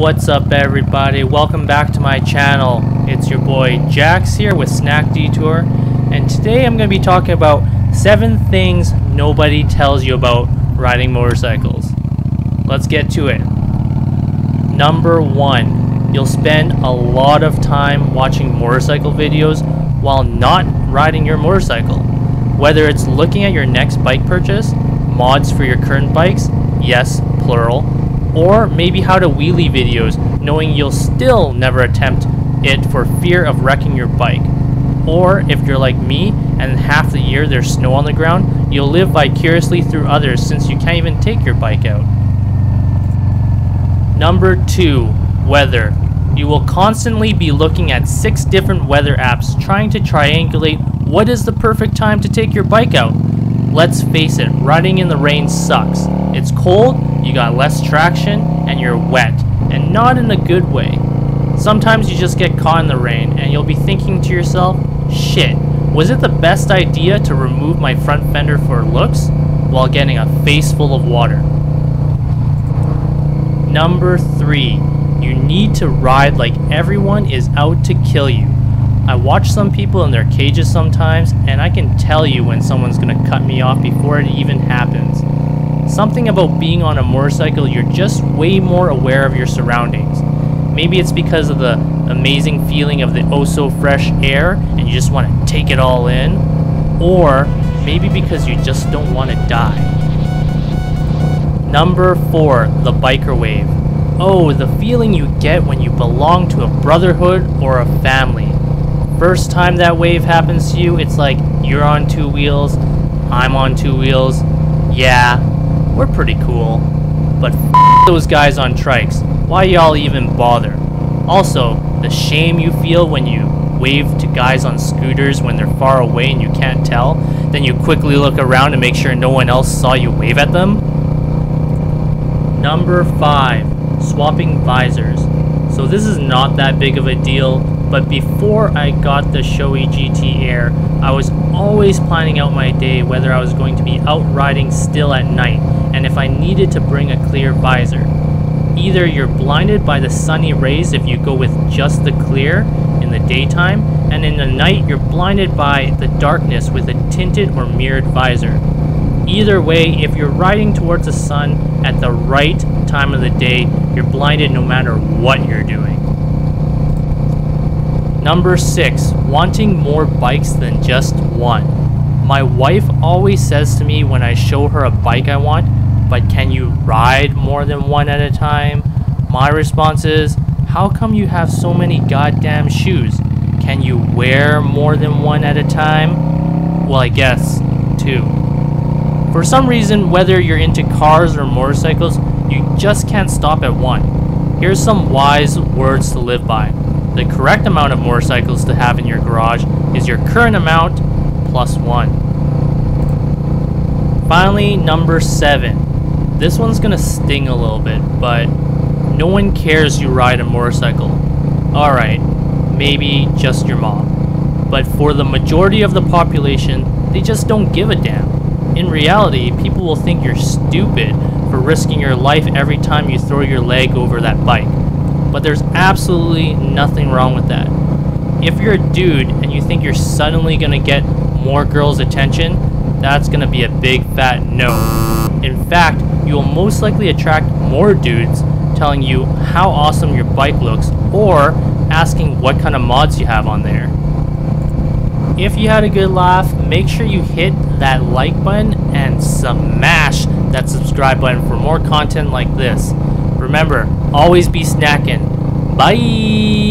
What's up everybody? Welcome back to my channel. It's your boy Jax here with Snack Detour and today I'm going to be talking about 7 things nobody tells you about riding motorcycles. Let's get to it. Number 1. You'll spend a lot of time watching motorcycle videos while not riding your motorcycle. Whether it's looking at your next bike purchase, mods for your current bikes, yes, plural, or maybe how to wheelie videos knowing you'll still never attempt it for fear of wrecking your bike. Or if you're like me and half the year there's snow on the ground, you'll live vicariously through others since you can't even take your bike out. Number 2. Weather. You will constantly be looking at 6 different weather apps trying to triangulate what is the perfect time to take your bike out. Let's face it, riding in the rain sucks. It's cold, you got less traction, and you're wet, and not in a good way. Sometimes you just get caught in the rain, and you'll be thinking to yourself, shit, was it the best idea to remove my front fender for looks while getting a face full of water? Number 3. You need to ride like everyone is out to kill you. I watch some people in their cages sometimes, and I can tell you when someone's gonna cut me off before it even happens. Something about being on a motorcycle, you're just way more aware of your surroundings. Maybe it's because of the amazing feeling of the oh so fresh air and you just want to take it all in, or maybe because you just don't want to die. Number 4, the biker wave. Oh, the feeling you get when you belong to a brotherhood or a family. First time that wave happens to you, it's like you're on two wheels, I'm on two wheels. Yeah, we're pretty cool. But those guys on trikes. Why y'all even bother? Also, the shame you feel when you wave to guys on scooters when they're far away and you can't tell, then you quickly look around to make sure no one else saw you wave at them. Number 5. Swapping visors. So this is not that big of a deal, but before I got the Shoei GT Air, I was always planning out my day whether I was going to be out riding still at night and if I needed to bring a clear visor. Either you're blinded by the sunny rays if you go with just the clear in the daytime, and in the night you're blinded by the darkness with a tinted or mirrored visor. Either way, if you're riding towards the sun at the right time of the day, you're blinded no matter what you're doing. Number 6. Wanting more bikes than just one. My wife always says to me when I show her a bike I want, but can you ride more than one at a time? My response is, how come you have so many goddamn shoes? Can you wear more than one at a time? Well, I guess, two. For some reason, whether you're into cars or motorcycles, you just can't stop at one. Here's some wise words to live by. The correct amount of motorcycles to have in your garage is your current amount plus one. Finally, number seven. This one's gonna sting a little bit, but no one cares you ride a motorcycle. Alright, maybe just your mom. But for the majority of the population, they just don't give a damn. In reality, people will think you're stupid for risking your life every time you throw your leg over that bike. But there's absolutely nothing wrong with that. If you're a dude and you think you're suddenly gonna get more girls' attention, that's gonna be a big fat no. In fact, you will most likely attract more dudes telling you how awesome your bike looks or asking what kind of mods you have on there. If you had a good laugh, make sure you hit that like button and smash that subscribe button for more content like this. Remember, always be snacking. Bye!